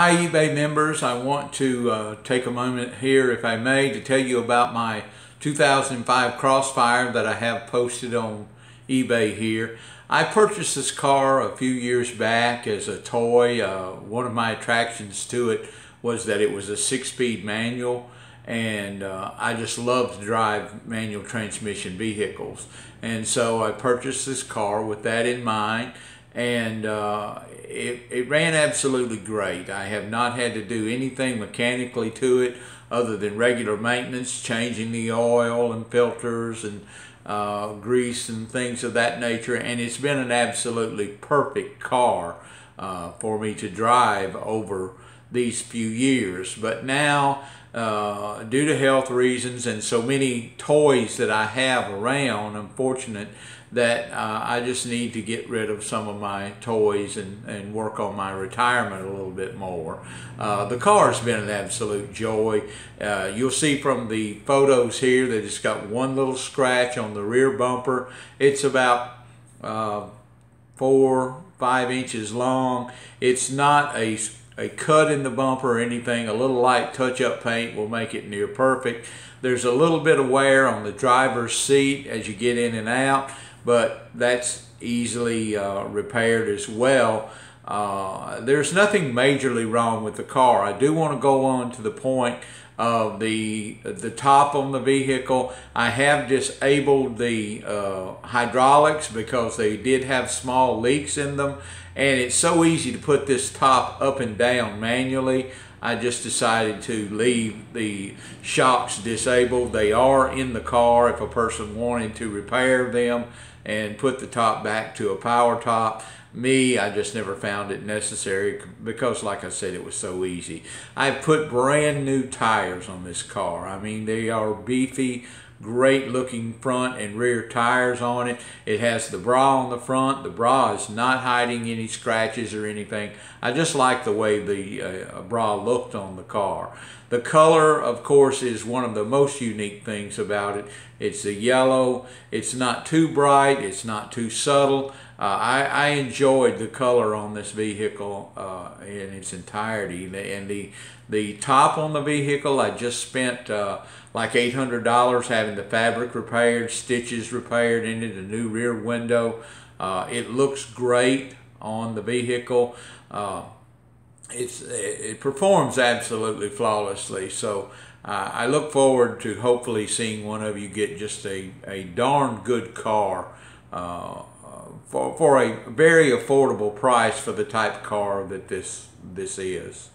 Hi eBay members, I want to uh, take a moment here if I may to tell you about my 2005 Crossfire that I have posted on eBay here. I purchased this car a few years back as a toy. Uh, one of my attractions to it was that it was a six-speed manual and uh, I just love to drive manual transmission vehicles and so I purchased this car with that in mind and uh, it, it ran absolutely great. I have not had to do anything mechanically to it other than regular maintenance, changing the oil and filters and uh, grease and things of that nature. And it's been an absolutely perfect car uh, for me to drive over these few years. But now, uh, due to health reasons and so many toys that I have around, I'm fortunate that uh, I just need to get rid of some of my toys and, and work on my retirement a little bit more. Uh, the car's been an absolute joy. Uh, you'll see from the photos here that it's got one little scratch on the rear bumper. It's about uh, four, five inches long. It's not a a cut in the bumper or anything, a little light touch-up paint will make it near perfect. There's a little bit of wear on the driver's seat as you get in and out, but that's easily uh, repaired as well. Uh, there's nothing majorly wrong with the car. I do want to go on to the point of the the top on the vehicle. I have disabled the uh, hydraulics because they did have small leaks in them and it's so easy to put this top up and down manually. I just decided to leave the shocks disabled. They are in the car if a person wanted to repair them and put the top back to a power top. Me, I just never found it necessary because, like I said, it was so easy. I've put brand new tires on this car. I mean, they are beefy, great looking front and rear tires on it. It has the bra on the front. The bra is not hiding any scratches or anything. I just like the way the uh, bra looked on the car. The color, of course, is one of the most unique things about it. It's the yellow. It's not too bright. It's not too subtle. Uh, I, I, enjoyed the color on this vehicle uh, in its entirety. And the, the top on the vehicle, I just spent uh, like $800 having the fabric repaired, stitches repaired in it, a new rear window. Uh, it looks great on the vehicle. Uh, it's, it performs absolutely flawlessly. So uh, I look forward to hopefully seeing one of you get just a, a darn good car for, a very affordable price for the type car that this this is.